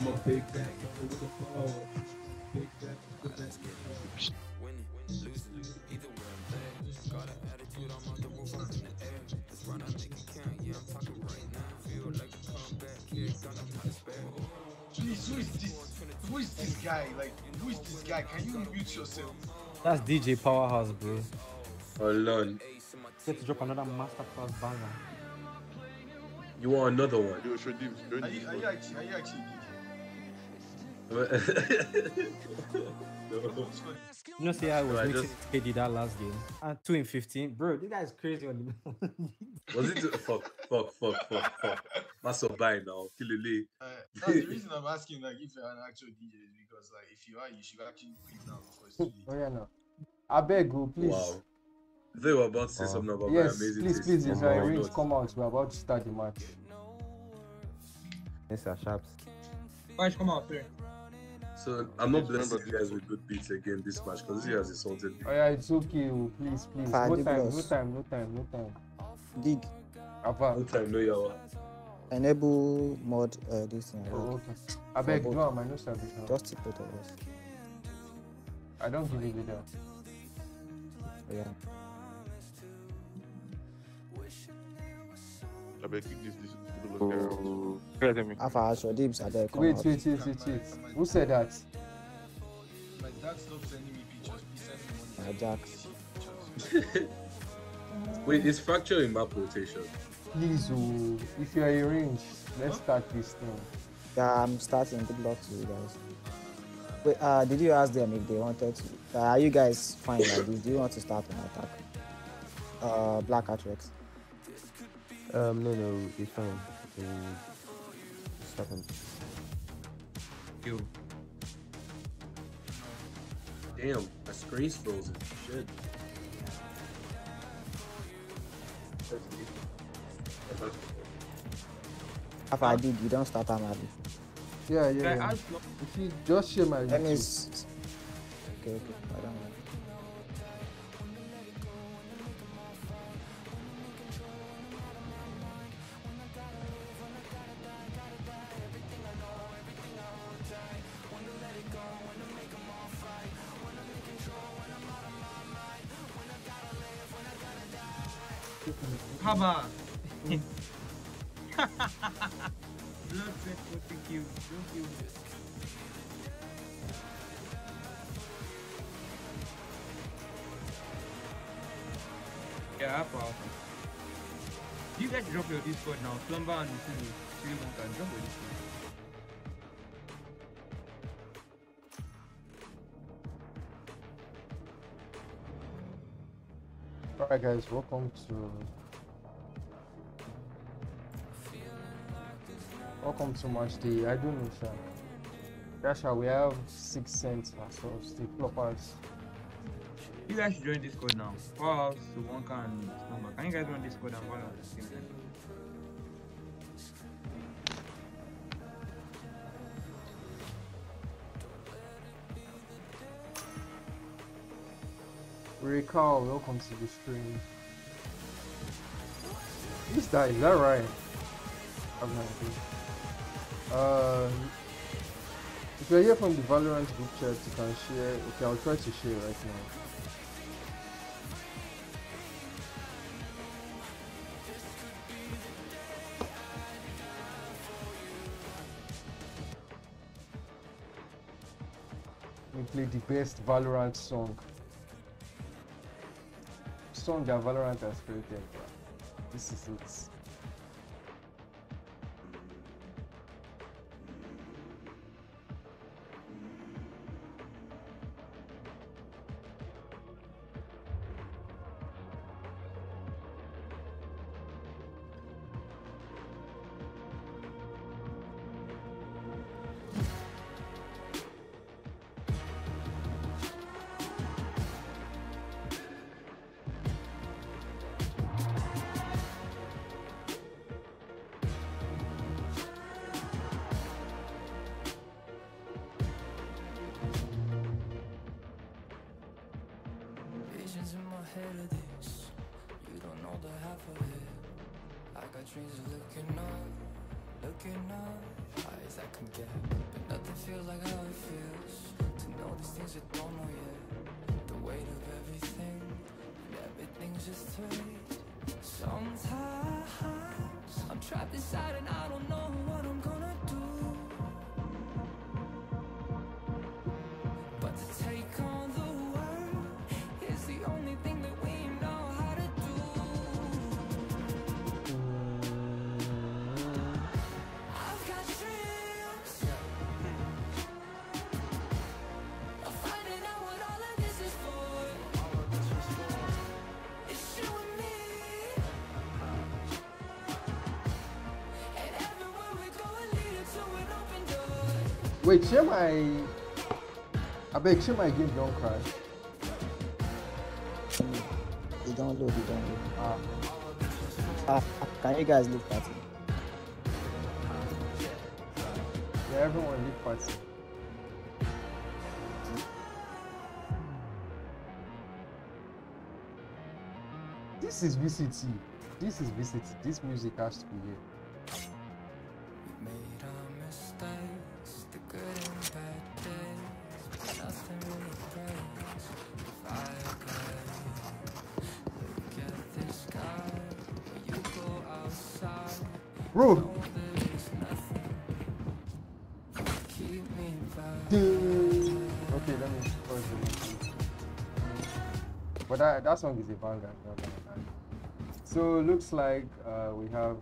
I'm a big bag with a ball. Big bag with a bag. Winning, losing, either way I'm bad. Got an attitude, I'm on the roof, I'm in the air. Let's run, I make it count, yeah, I'm talking right now. Feel like a comeback, yeah, got no time to spare. Please, who is this? Who is this guy? Like, who is this guy? Can you mute yourself? That's DJ Powerhouse, bro. Oh, Alone. Get to drop another masterclass banger. You want another one? Yo, Shadim, Are you, are you actually, are you actually no. You know, see how I was Right, just- KD that last game. And 2 in 15. Bro, this guy is crazy on the Was it? Fuck, fuck, fuck, fuck, fuck. That's so bad now. Kilili. Uh, that's the reason I'm asking, like, if you're an actual DJ, is because, like, if you are, you should actually quit now before it's too late. Oh yeah, no. I beg you, please. Wow. They were about to say something about Yes, my amazing please, taste please, in if I my arrange, notes. come out. We're about to start the match. Mr. Sharps. Guys, come out here. So I'm not blessing you guys with good beats again this match because he has insulted me. Oh yeah, it's okay. oh, Please, please. No time, no time, no time, no time. Dig. Ava. No time, no yawa. Enable mod uh, this thing. Oh, okay. I beg, no, I no service now. Just to both of us. I don't give you video. Yeah. I beg kick this this little guy out. Alpha Ashra Dibs, I beg, come Wait, out. wait, wait, wait, wait. Who said that? My dad stopped sending me pictures. Please send me money. My Jack. Pictures. Wait, is fracture in map rotation? Please, oh, if you are in range, let's start this thing. Yeah, I'm starting. Good luck to you guys. Wait, uh, did you ask them if they wanted to? Uh, are you guys fine like this? Do you want to start an attack? Uh, Black Atrex. Um, no, no, it's fine. Um, it's happened. You. Damn, my screen's frozen. Shit. Alpha, I did. You don't start Amadi. Yeah, yeah, Can I yeah. ask If you just share my Let me. Okay, okay. I don't know. Haba. Blood set what you Don't you. Yeah, Alpha. You guys drop your Discord now. Slumber and Sulu. Sulu can drop your Discord. Alright, guys, welcome to. Welcome to match day. I don't know, Sha. Yasha, we have Sixth Sense ourselves, the Floppas. You guys should join Discord now. Powerhouse, Wonka, and Slumber. Can you guys join Discord and follow us? Recall, welcome to the stream. Who's that? Is that right? I'm not. Uh, if you're here from the Valorant group chat, you can share. Okay, I'll try to share right now. Play the best Valorant song. Song that Valorant has created. This is it. That can get feels like how it feels to know these things you don't know yet. The weight of everything, and everything's just fate. Sometimes I'm trapped inside and I don't know Wait, share my. I beg, share my game don't crash. You don't load, you don't load. Ah, Ah, can you guys leave party? yeah, everyone leave party. This is VCT. This is VCT. This music has to be here. Song is a banger. So looks like uh, we have.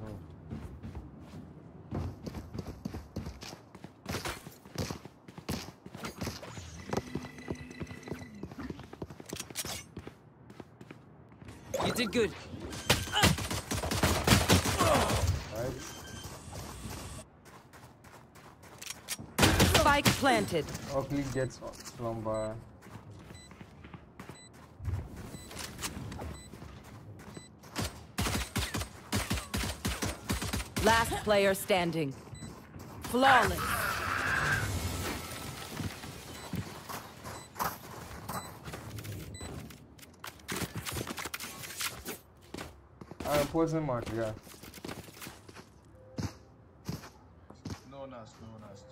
No. You did good. Right? Spike planted. Oakley gets slumber. Last player standing. Flawless. Uh, poison mark, yeah. No nas, no nas.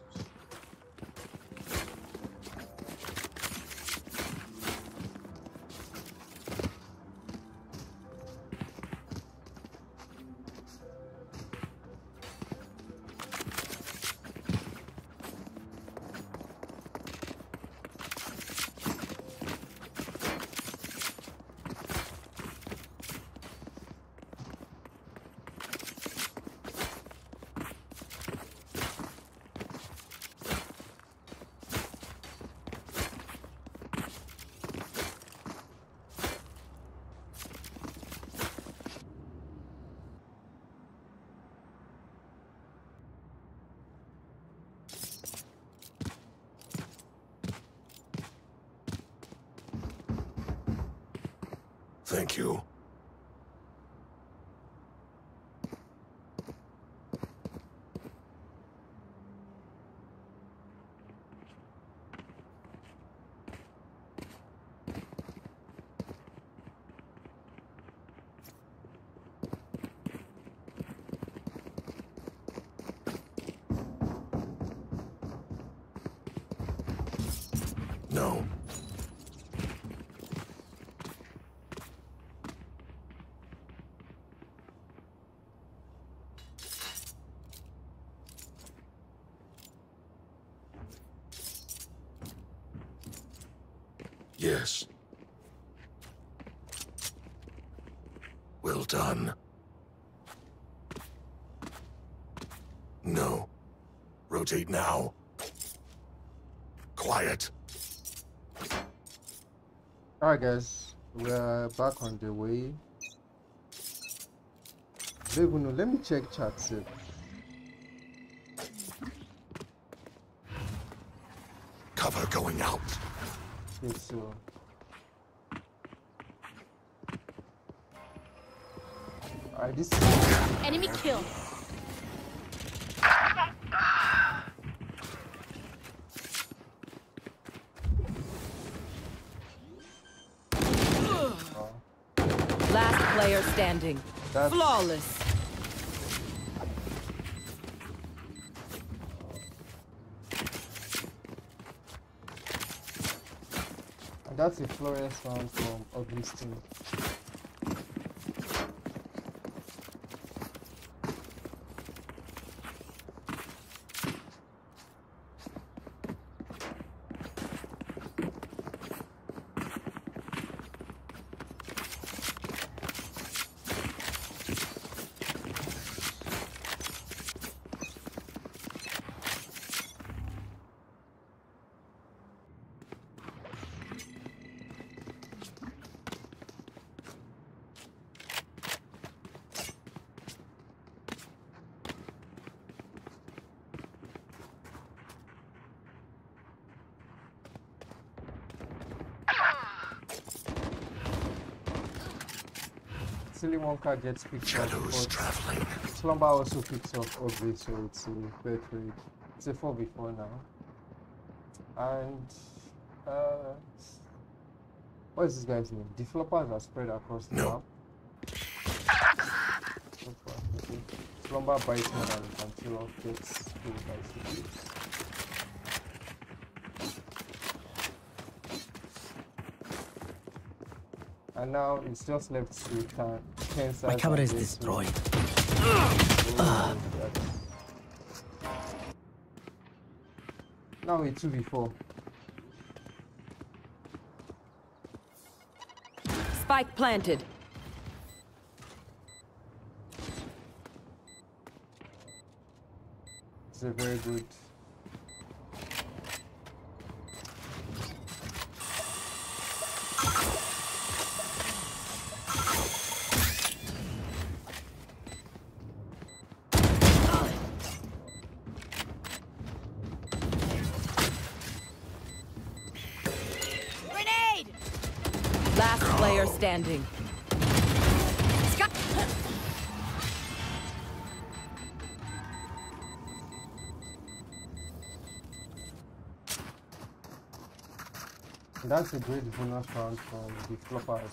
Yes. Well done. No. Rotate now. Quiet. Alright, guys, we're back on the way. Know. Let me check chat. Sir. Cover going out. Okay, so. Alright, this Enemy kill. Last player standing. That's- Flawless. That's a Flores round from Augustine. Silly Wonka gets picked up, Shadows traveling. Slumber also picks up Ogre, so it's a fair trade. It's a 4v4 now. And, uh, what is this guy's name? Developers are spread across the No. map. Slumber bites more than he can kill off, gets killed by CPs. And now it's just left to ten, ten My camera is destroyed. Oh, Now it's 2v4. Spike planted. It's a very good. Standing. That's a great bonus round from the Floppas.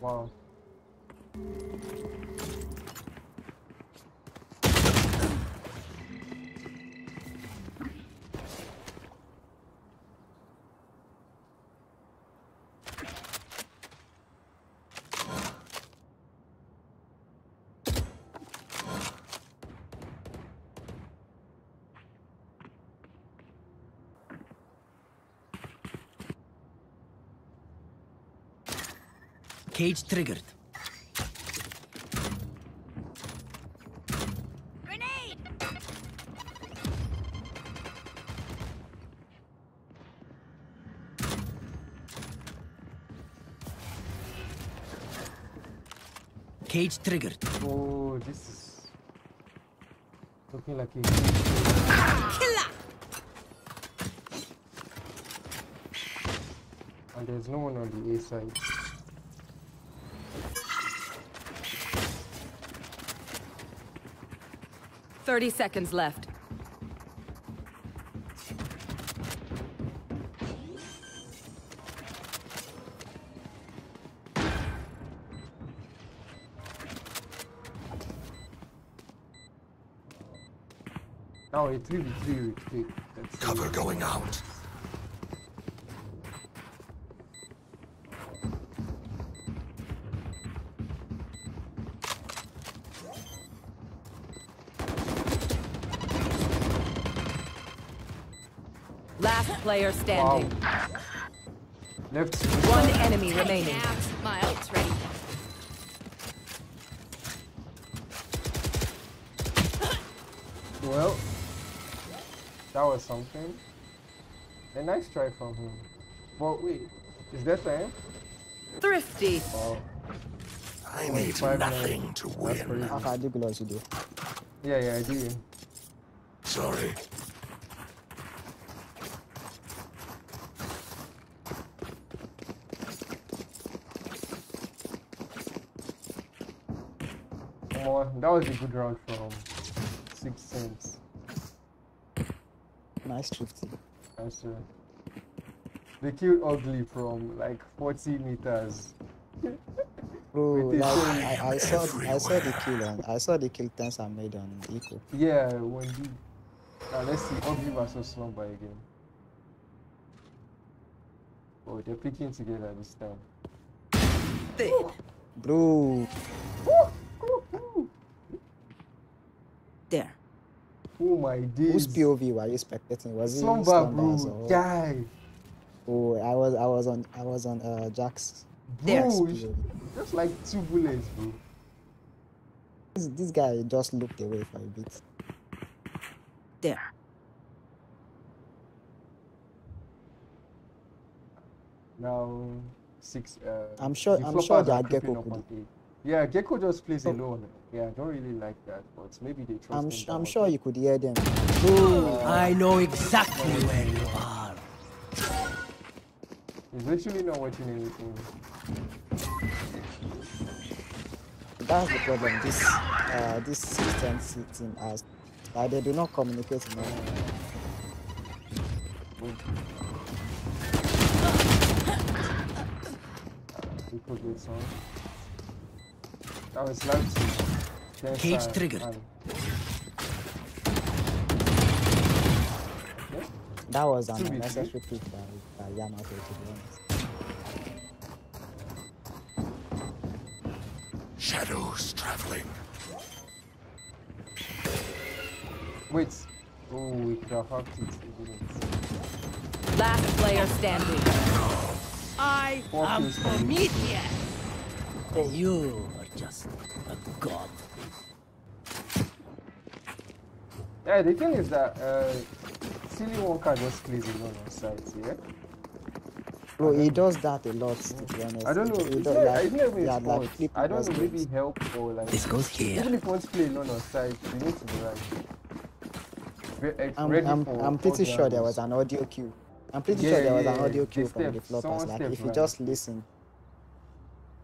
Wow. Cage triggered. Cage triggered. Oh, this is looking like a Killer! and there's no one on the A side. Thirty seconds left. Now a 3v3 with Fake. That's Cover going out. Last player standing. Left. One enemy remaining. My ult's ready. Well, that was something. A nice try from him. But wait, is that time? Thrifty. Oh. I Only need five nothing minutes. to win. crazy. Ah, okay, I do you do. Yeah, yeah, I do. Sorry. That was a good round from Sixth Sense. Nice thrifty. That's right. They killed Ugly from like 40 meters. Bro, With like his I, I saw I saw the kill on I saw the kill Tensa made on Eco. Yeah, when the now let's see Ugly versus Slumber again. Oh, they're picking together this time. Bro, There. Oh my whose. POV were you spectating? Was it Slumber, bro. or- Die. Oh, I was I was on I was on uh Jack's. Bro, Jack's it's POV. just like two bullets, bro. This, this guy just looked away for a bit. There. Now six. Uh, I'm sure- I'm sure that Gekko could. Yeah, Gekko just plays alone. Yeah, I don't really like that, but maybe they trust I'm him sh- I'm sure you could hear them. I know exactly where you are. He's literally not watching anything. That's the problem. This uh this system team has uh, they do not communicate enough. Gekko gets on. That was live two. Then Cage Sai triggered. and- That was um, an unnecessary eh? pick by, by Yamato to be honest. Shadows traveling. Wait. Oh, we could have hacked it. We. Last player standing. I Four am kills for you. Prometheus. You are just a god. Yeah, the thing is that uh, Silly Walker just plays alone on sites, yeah? Bro, he does that a lot to be honest. I don't know. He It's does, not, like, it's never his yeah, like I don't was know, good. maybe help or like. This goes here. Even if you want to play alone on site, you need to be like. I'm, I'm, for I'm pretty sure there was an audio cue. I'm pretty Yeah, sure there was yeah, an audio cue from the stepped- Floppas. Like if you right. just listen,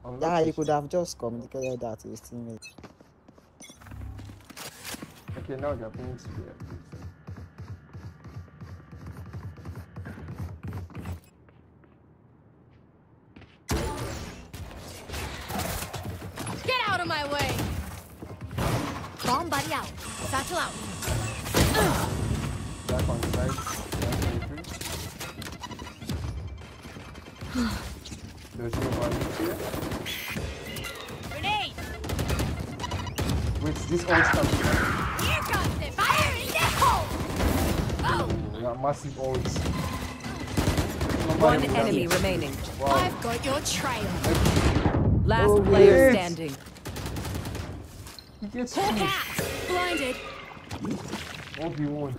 I'm yeah, too he could have just communicated that to his teammates. Okay, now they're playing together. Get out of my way! Bomb buddy out. Satchel out. Back on. Back. There's no here. Grenade! Wait, this all stuff. Oh! Massive ults. One enemy would have- remaining. Wow. I've got your trail. Last Oh, player wait. standing. He gets Hawk two. Blinded. 1v1.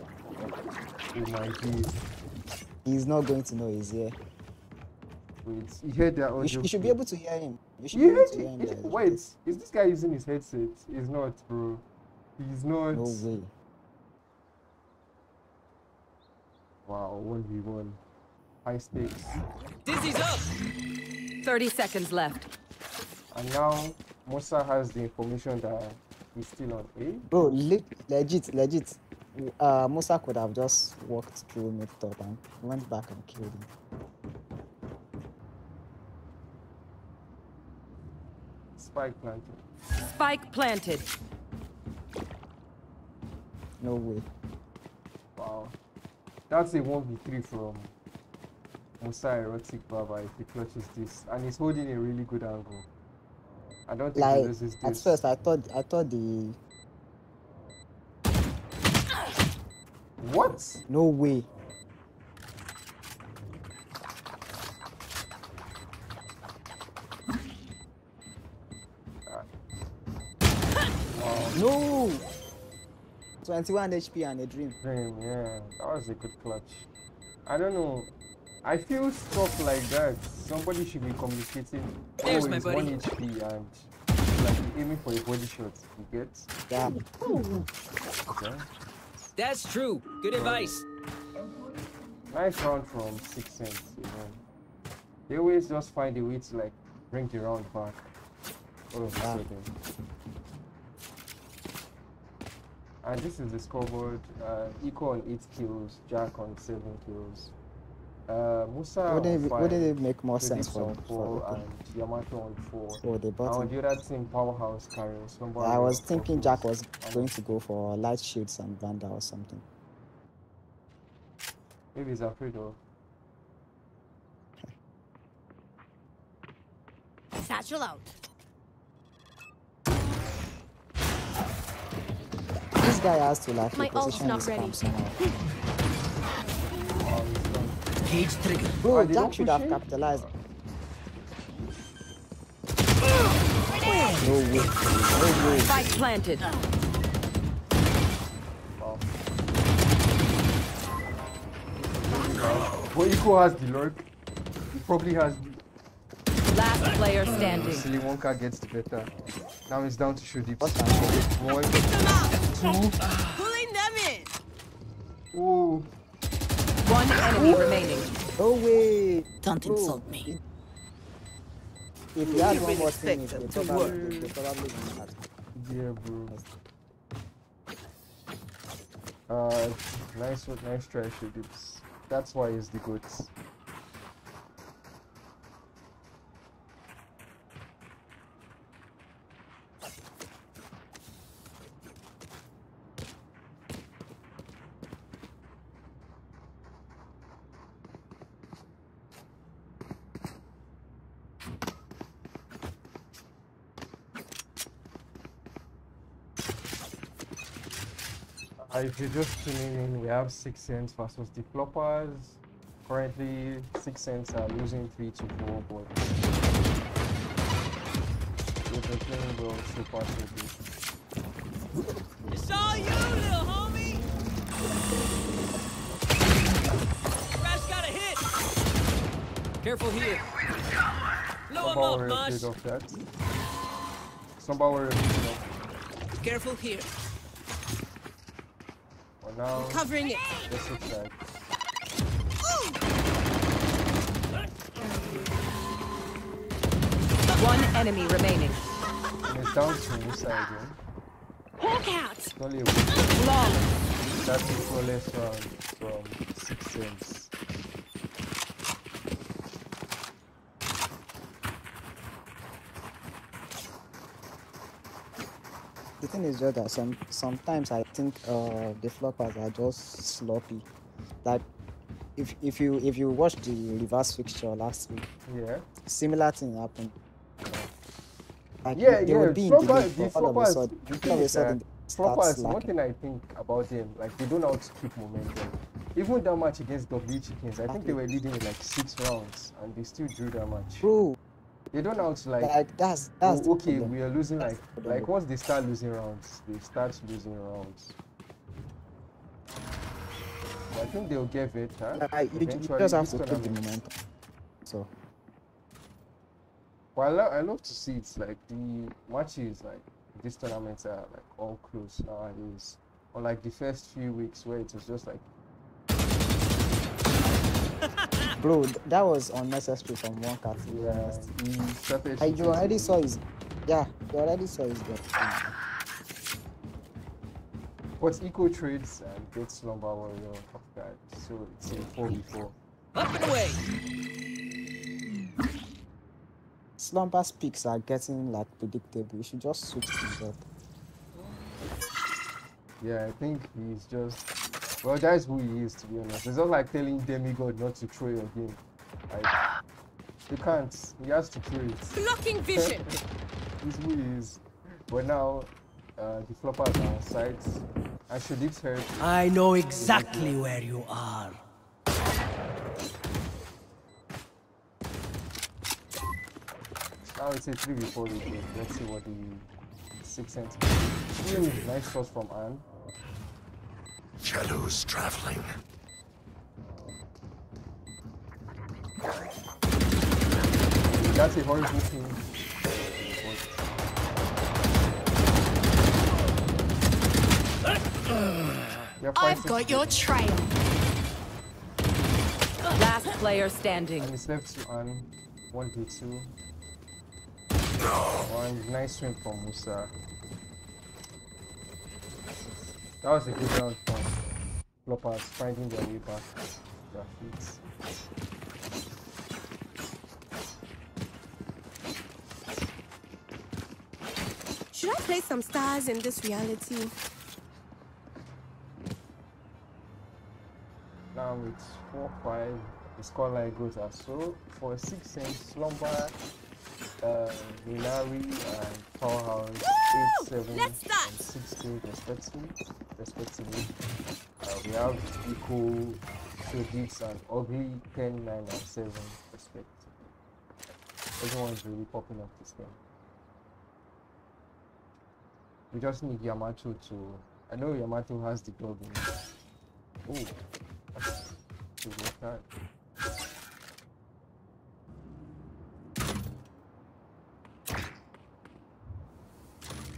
Oh my days. He's not going to know he's here. Wait, you heard that audio? You, sh- you should be able to hear him. You should You be able heard to hear him. it? Wait, is this guy using his headset? He's not, bro. He's not. No way. Wow, 1v1. High stakes. Dizzy's up. 30 seconds left. And now, Musa has the information that he's still on A. Bro, le- legit, legit. Uh, Musa could have just walked through mid top and went back and killed him. Spike planted. Spike planted. No way. Wow. That's a 1v3 from Musa Erotic Baba if he clutches this. And he's holding a really good angle. I don't think he Like loses at first, I thought I thought the What? no way. 21 HP and a dream. Dream, yeah. That was a good clutch. I don't know. I feel stuff like that. Somebody should be communicating. There's oh, my buddy. 1 HP and like aiming for a body shot. You get? Yeah. Okay. That's true. Good advice. Nice round from Sixth Sense, you know. They always just find a way to like bring the round back. All of a Yeah. sudden. And this is the scoreboard. Uh, Eco on 8 kills, Jack on 7 kills. Uh, Musa Wouldn't on it, 5, wouldn't it make more Phillips sense for, on for 4, and Yamato on 4. for the And bottom? on the other team, Powerhouse carrying Slumber I was thinking Jack was going to go for light shields and Vanda or something. Maybe he's afraid of. Satchel out. Guy has to like My ult's reposition not his ready. somehow. Cage trigger. Bro, Oh, they Jack should have capitalized. No way. No way. Spike planted. Wow. But Eco has the lurk. He probably has the Last player standing. Silly Wonka gets the better. Now it's down to shoot dips. What's One, two. Pulling them in. Ooh. One enemy remaining. No way. Don't Bro, insult me. If you had one more thing, expect they them to probably, work. they probably. Yeah, bro. Uh, nice, one- nice try, shoot dips. That's why he's the goat. Uh, if you're just tuning in, we have Sixth Sense versus the Floppas. Currently, Sixth Sense are losing three to four, but they've been playing well so far so good. It's all you, little homie. Crash got a hit. Careful here. Blow him up, we're Mosh. afraid of that. Somehow we're afraid of Careful here. Now, Covering it. Look. One enemy remaining. And it's down to Musa again. Hawk out. Only. Flawless. That's the flawless round from Sixth Sense. The thing is just that some sometimes I think uh, the Floppas are just sloppy. Like if if you if you watch the reverse fixture last week, Yeah. similar thing happened. Like Yeah, they yeah. would be in the Floppa, the but all of a Floppas, sudden, the all thing of a is sudden that Floppas, one thing I think about them, like they don't know how to keep momentum. Even that match against W Chickens, I think they were leading in like six rounds and they still drew that match. Bro, They don't to like, like that's that's oh, okay, we are losing That's like like once they start losing rounds, they start losing rounds. But I think they'll get it, huh? Like, you, you just have to keep the momentum. So Well, I, lo- I love to see it's like the matches like these tournaments are like all close nowadays. or like the first few weeks where it was just like bro, that was unnecessary from one cat to be yeah, honest. he. Mm. Like you already saw his yeah, you already saw his death. But eco trades and get slumber warrior of that, so it's in four before. Up and away. Slumber's picks are getting like predictable. You should just switch things up. Yeah, I think he's just well, that's who he is to be honest. It's not like telling demigod not to throw your game. Like you can't. He has to throw it. Blocking vision. He's who he is. But now, uh, the Floppas are on sides. should Shadik's her. I know exactly where you are. Now it's a 3 before we game. Let's see what the Sixth Sense. Ooh, nice toss from Anne. Shadows traveling. That's a horrible thing. I've got your trail. Last player standing. And it's left to Anne. 1v2. One nice swing from Musa. That was a good round from Floppas finding their way back. Their feet. Should I play some stars in this reality? Now it's 4 5. The scoreline goes as so. For Sixth Sense, Slumber, uh, Minari, and Powerhouse 8 7 Let's start. and 16 respectively. Respectively. Uh, we have Eco, Shodix, and Ugly 10 9 and 7 respectively. Everyone's really popping up this game. We just need Yamato to. I know Yamato has the dog in it. Ooh. That's a.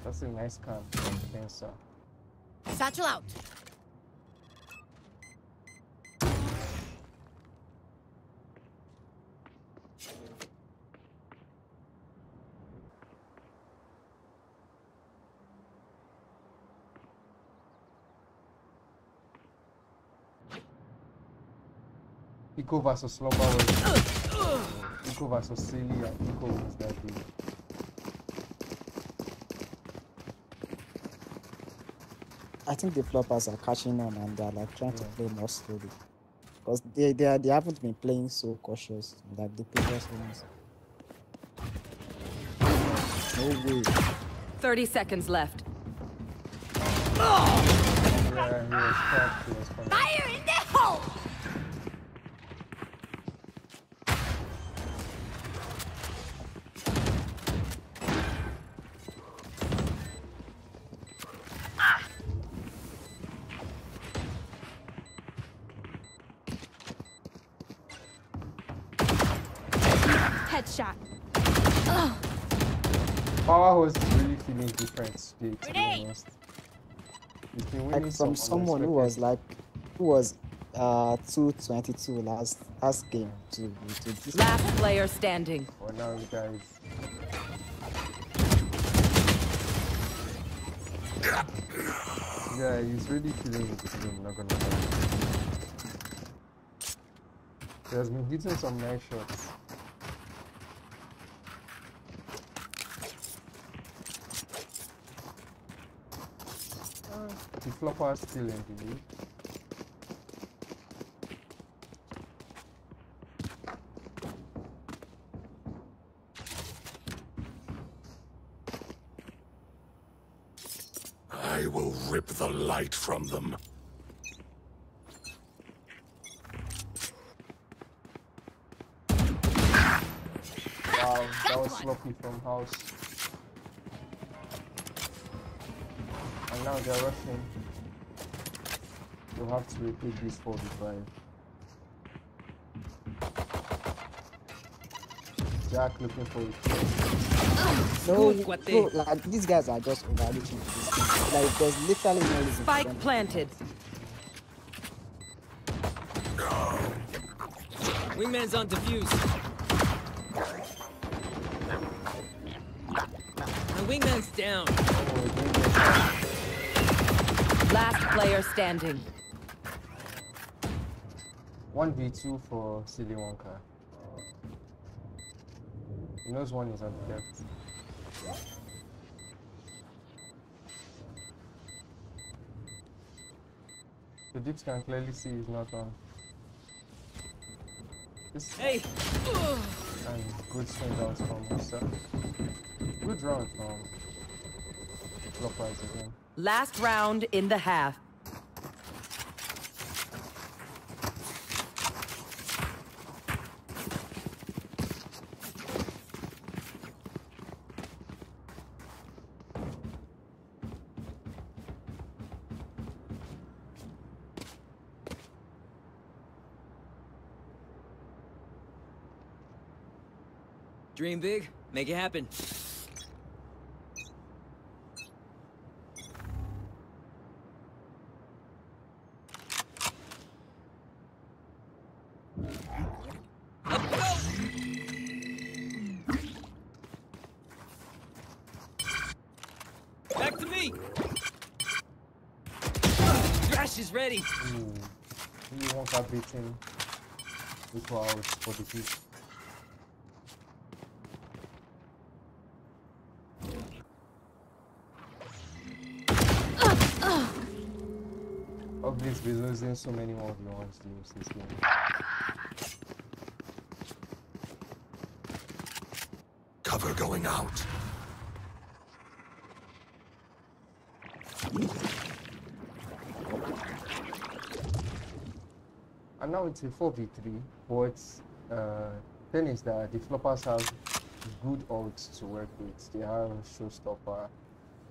That's a nice card Spencer. Satchel out. Eco versus Slumber was. Eco versus Silly and Eco was that day. I think the Floppas are catching on and they're like trying to play more slowly. Because they, they, they haven't been playing so cautious like the previous ones. No way. 30 seconds left. Yeah, he was he was. Fire in the hole! Power was really feeling different today, to be honest. He's been winning Like some from someone who was like, who was uh 222 last last game to, to this Last player standing. For now, you guys. Yeah, he's really feeling it today, I'm not gonna lie. He has been hitting some nice shots. The Floppa is still in the lead. I will rip the light from them. Wow, that was sloppy from house. And now they're rushing. You'll have to repeat this 45. Jack looking for a kill. No, Good, no, like these guys are just overreaching to. Like there's literally no reason for Spike planted. Wingman's on defuse. My wingman's down. Last player standing. 1v2 for Silly Wonka. He knows one is on the depth. The dips can clearly see he's not on. This Hey! and good swing downs from Musa. Good round from Floppas again. Last round in the half. Dream big, make it happen. Back to me. is ready. Ooh. You won't have beaten. Which was for the heat. We're losing so many more to use this game. Cover going out. And now it's a 4v3, but uh, thing is that developers have good ults to work with. They have Showstopper,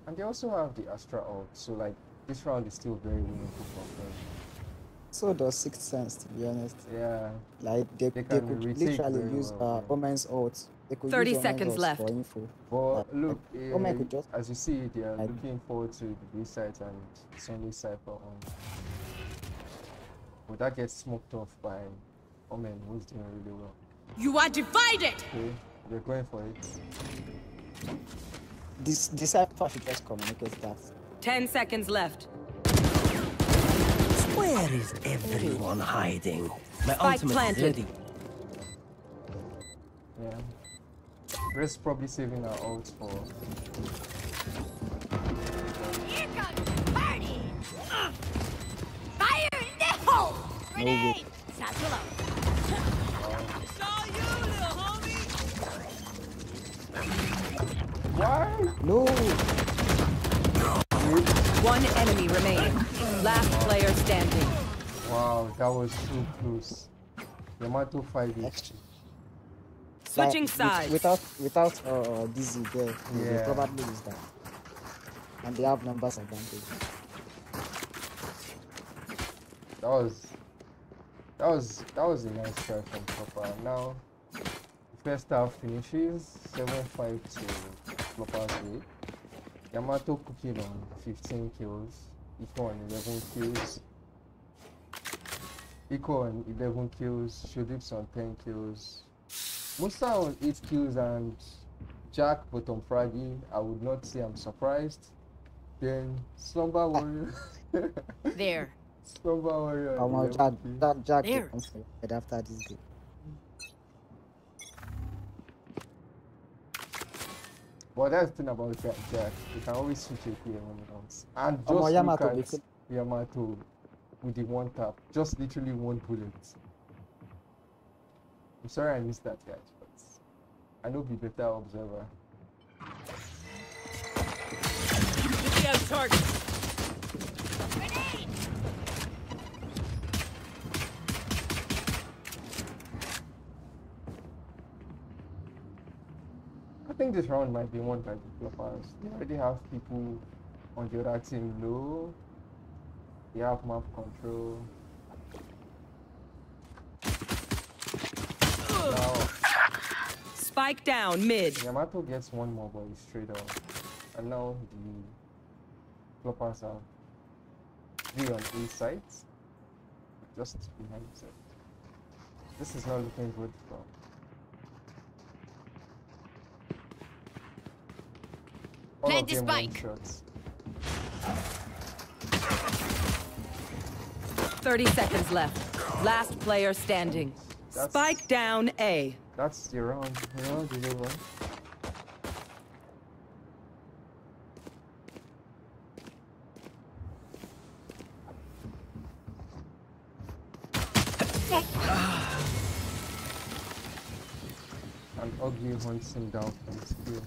and they also have the Astra ult. So like this round is still very meaningful for them. So does Sixth Sense, to be honest. Yeah. Like they, They they, could literally use well, uh, Omen's ult. They could 30 use seconds left. for info. But Like, look, like, Omen could just as you see, they are looking forward to the B site and Sunday Cypher on. But that gets smoked off by Omen, who's doing really well. You are divided! Okay, they're going for it. this Decipher should just communicate that. 10 seconds left. Where is everyone hiding? My Spike ultimate planted. is ready. Yeah. Red's probably saving our ults for. Here comes party! Uh, fire in the hole! No Grenade! Satchel out. Why? No! One enemy remaining. Last player standing. Wow, that was too close. Yamato 5 each. Switching with- sides. Without without uh, Dizzy there, they probably lose that. And they have numbers advantage. That was that was that was a nice try from Floppa. Now the first half finishes 7-5 to Floppa's way. Yamato cooking on 15 kills, Eco on 11 kills. Eco on 11 kills, Shodips on 10 kills. Musa on 8 kills and Jack bottom fraggy. I would not say I'm surprised. Then Slumber Warrior. There. Slumber Warrior. Um, on Jack, 11. Jack, Jack There. will come for after this game. But that's the thing about Jack. Jack. You can always switch a player when he wants. And oh, just Omo, look Yamato, at they Yamato with the one tap. Just literally one bullet. I'm sorry I missed that, guys, but I know be better observer. Get out target. Think this round might be won by the developers. They already have people on the other team low. They have map control. Now, Spike down mid. Yamato gets one more, he's straight up. And now the developers have three on A sites, just behind the. This is not looking good for all Plant of the spike. 30 seconds left. Last player standing. That's- Spike down A. That's the round. The round is over. And ugly hunts him down from spear.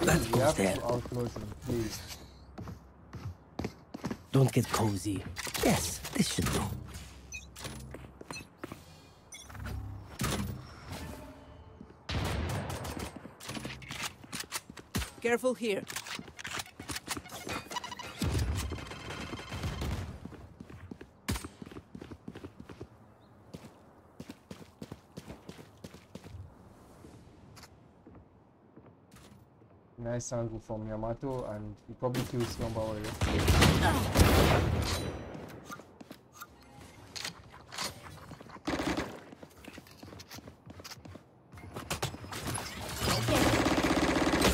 Let's We go have Don't get cozy. Yes, this should do. Careful here. Nice angle from Yamato and he probably kills Slumber Warrior.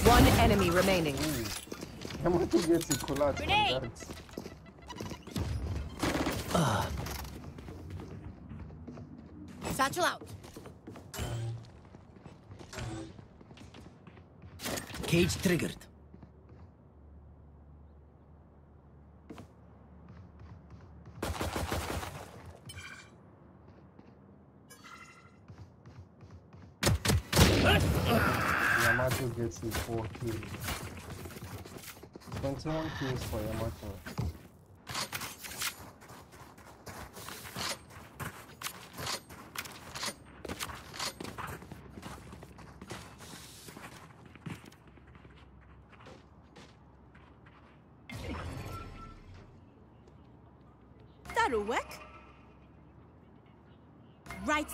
One enemy remaining. Yamato gets a collapse from Grenade! that. Satchel out. Cage triggered. Yamato gets his 4 kills. 21 kills for Yamato.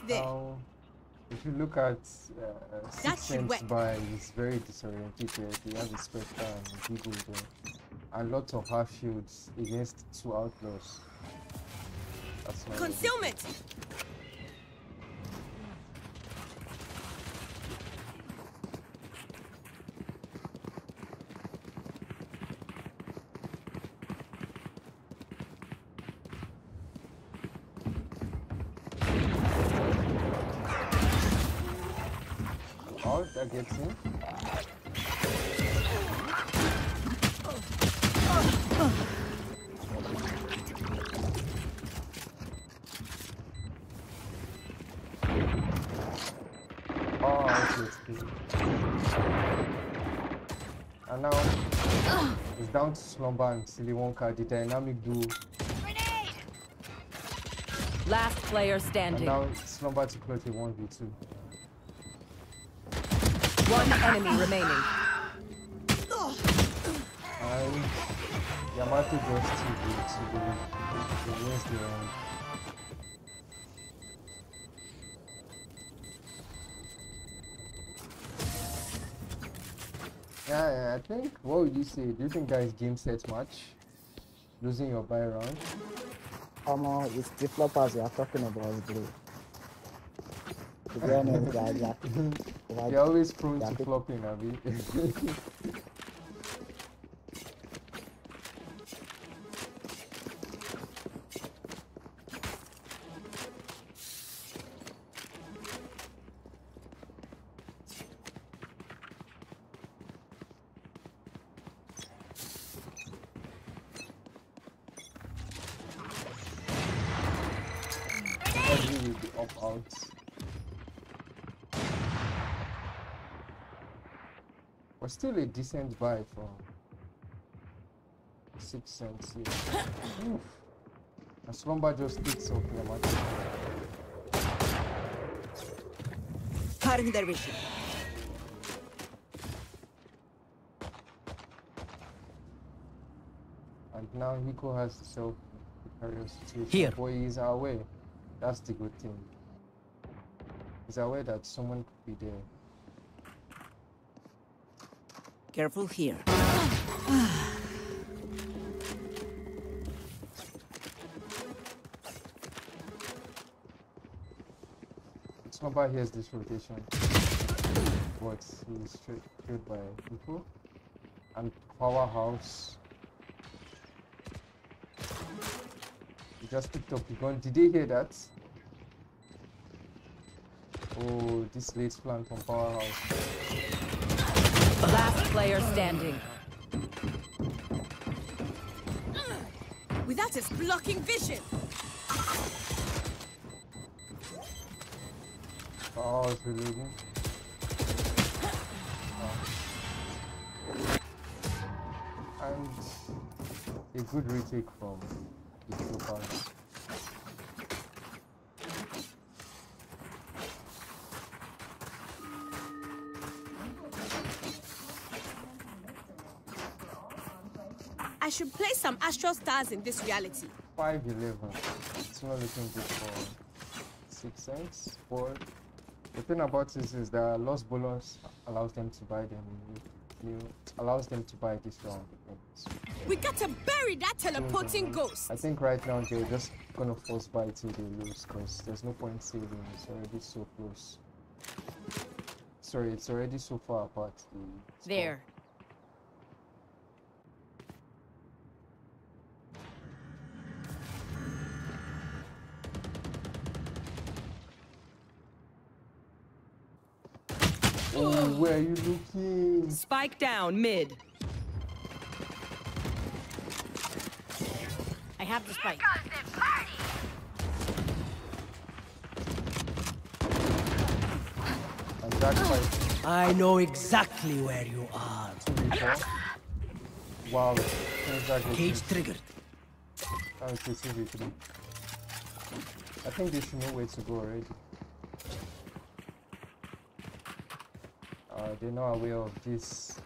There. If you look at uh, That Sixth Sense by, he's very disorientated. He has a Spectre and there. And lots of half shields against two outlaws. That's not really good. Concealment. Oh, that gets. Oh, okay, it's good. And now it's down to Slumber and Silly Wonka, the dynamic duo. Last player And standing. now Slumber to close a 1v2. One enemy remaining. And Yamato goes to the to the he wins the round. Yeah, yeah, I think what would you say? Do you think that is game set match? Losing your buy round? Um, uh, it's developers you are talking about, bro. To be honest, they are, they are, You're always prone to flopping, Abby. Every with the up outs. But still a decent buy for Sixth Sense here. Oof. And Slumber just picks up Yamato. Cutting their vision. And now Hiko has self precarious situation. Here. Boy, he's aware. That's the good thing. He's aware that someone could be there. Careful here. Slumber hears this rotation. He's straight killed by Hiko. And Powerhouse. He just picked up the gun. Did they hear that? Oh, this late flank from Powerhouse. Last player standing. Without us blocking vision. Powerhouse reloading. And a good retake from some Astral Stars in this reality. 511. It's not looking good for Sixth Sense. But the thing about this is that loss bonus allows them to buy them. in you allows them to buy this round. We got to bury that teleporting um, ghost. I think right now they're just gonna force buy till they lose because there's no point saving. It's already so close. Sorry, it's already so far apart. The score. There. Oh, where are you looking? Spike down mid. I have the spike. And that's fight. I know exactly where you are. Wow, exactly. Cage triggered. It's a 2v3. I think they should know where to go already. Uh, they're not aware of this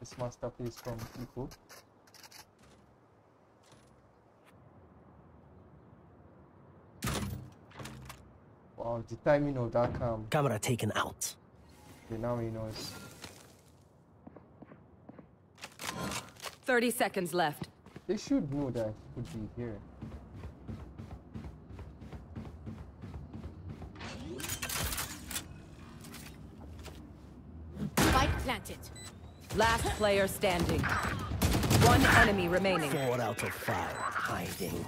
this masterpiece from Eco. Wow, the timing of that cam. Camera taken out. Okay, now he knows. 30 seconds left. They should know that he could be here. Planted. Last player standing. One enemy remaining. Four out of five. Hiding.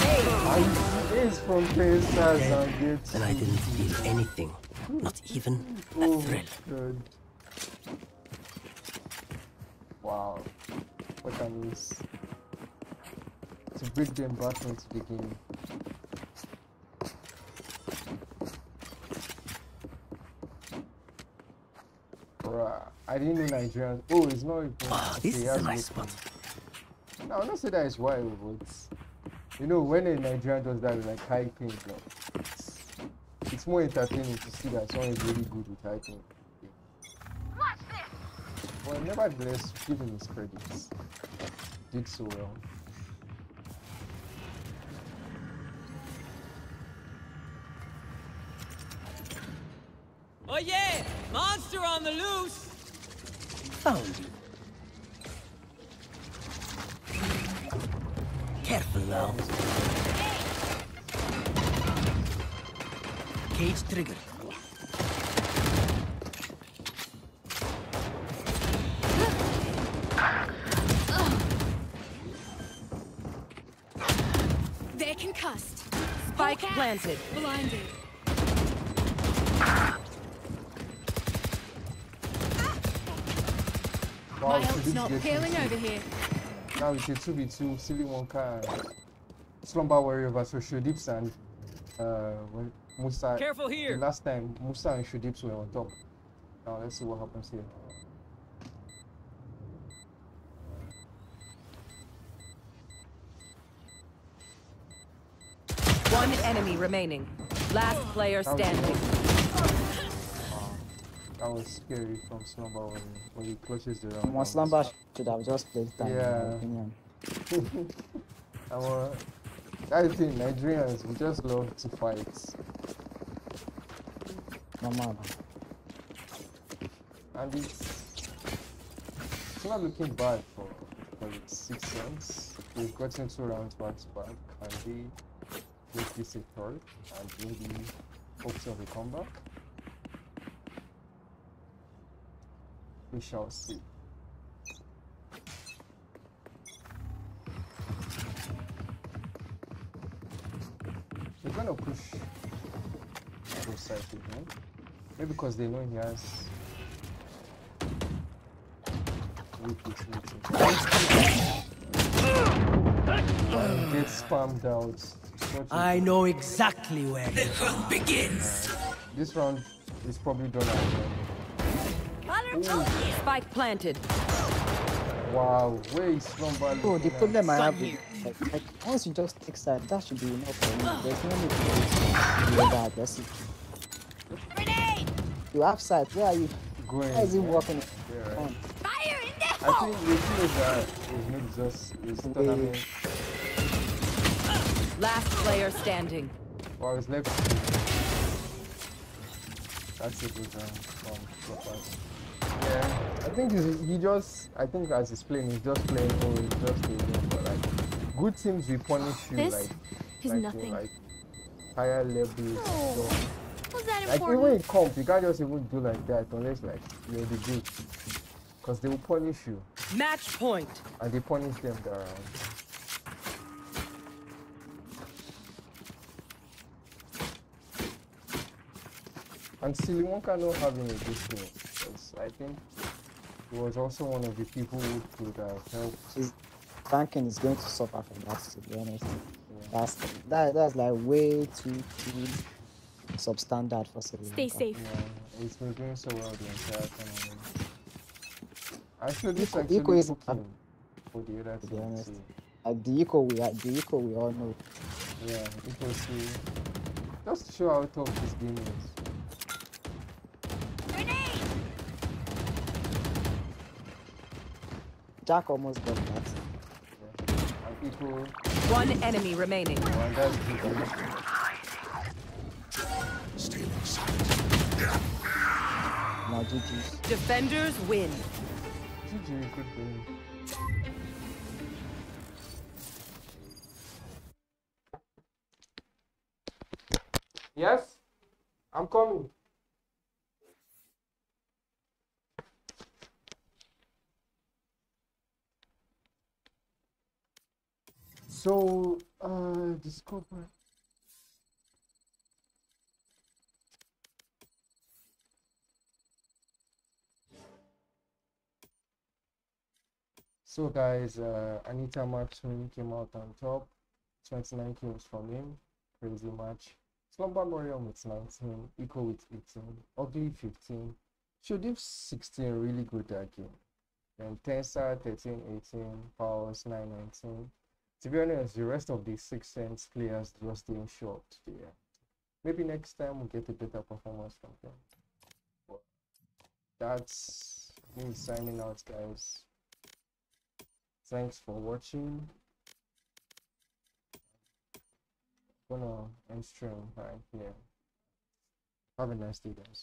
I is from Princess and gets And I didn't feel anything. Not even a Oh, thrill. good. Wow. What a news. To bring them back into the game. I didn't know Nigerians. Oh, it's not even. Ah, okay, this is a nice local. spot. No, I'm not saying that is why, but you know, when a Nigerian does that with like high pain, like, it's, it's more entertaining to see that someone is really good with high pain. Well, nevertheless, give him his credits. Did so well. Oh yeah! Monster on the loose! Found you. Careful now. Cage triggered. They're concussed. Spike planted. Blinded. My health's not gets peeling over here. Now it's a 2v2, Silly Wonka and Slumber Warrior versus Shodips and uh, when Musa. Careful here. The last time Musa and Shodips were on top. Now let's see what happens here. One enemy remaining. Last player That was- standing. That was scary from Slumber Warrior when he clutches the round. One slumber should have just played time, in my Yeah. opinion. Our, I think Nigerians, we just love to fight. No matter. And it's, it's not looking bad for, for six rounds. We've gotten two rounds back to back. Can they make this a third and maybe hopes of a comeback? We shall see. They're gonna push both sides again. Maybe because they know he has weakness and get spammed out. Such a- I know exactly where you are. begins. This round is probably done again. Spike planted. Wow, where is Slumber? Oh, the problem I have with like, like once you just take side, that should be enough for me. There's no need to be over aggressive. You have side, where are you? Going, Why is it yeah. working? Yeah, right. Fire in the I think the thing is that it's not just it's tournament. Last player standing. Wow, it's left. That's a good round from Slumber. Yeah. I think he's, he just, I think as he's playing, he's just playing, oh, he's just a game, but like, good teams will punish you, This like, is like, nothing. like, higher levels. Oh, So, Was that like, even in comp, you can't just even do like that unless, like, you're the good. Because they will punish you, Match point. and they punish them that round. And Silly Wonka not having a good team, because I think he was also one of the people who could have helped. He's, Duncan is going to suffer from that, to be honest. That's that, that's like way too too substandard for Sri Stay safe. Yeah, he's been doing so well the entire tournament. Actually, this Eco- actually Eco is- took him for the other To be team. honest, too. like the eco we are, the eco we all know. Yeah, it was uh, just to show how tough this game is. Jack almost got that. One enemy remaining. and that's good. Now GG's. Defenders win. GG, good game. Yes, I'm coming. So, So guys, uh, Anita Matun came out on top. 29 kills from him. Crazy match. Slumber Warrior with 19. Eco with 18. Ugly 15. Shodips 16. Really good that game. Then Tensa 13, 18. Powers 9, 19. To be honest, the rest of the Sixth Sense players just didn't show up today. Maybe next time we'll get a better performance from them. But that's me signing out, guys. Thanks for watching. Gonna end stream right here. Have a nice day, guys.